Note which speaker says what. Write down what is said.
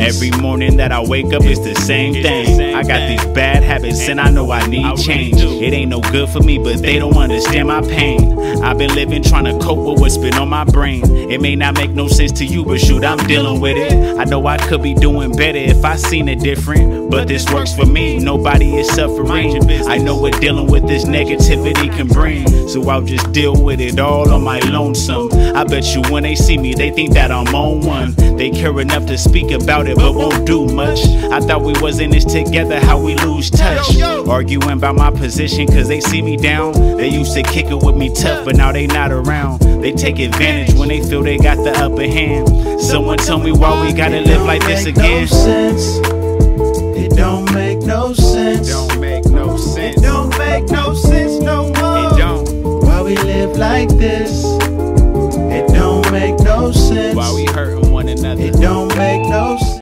Speaker 1: Every morning that I wake up, it's the same thing. I got these bad habits and I know I need change. It ain't no good for me, but they don't understand my pain. I've been living trying to cope with what's been on my brain. It may not make no sense to you, but shoot, I'm dealing with it. I know I could be doing better if I seen it different, but this works for me. Nobody is suffering. I know what dealing with this negativity can bring, so I'll just deal with it all on my lonesome. I bet you when they see me, they think that I'm on one. They care enough to speak about it, but won't do much. I thought we was in this together, how we lose touch. Arguing about my position, cause they see me down. They used to kick it with me tough, but now they not around. They take advantage when they feel they got the upper hand. Someone tell me why we gotta live like this again.
Speaker 2: It don't make no sense.
Speaker 1: It don't make no sense.
Speaker 2: It don't make no sense no more.
Speaker 1: It don't.
Speaker 2: Why we live like this?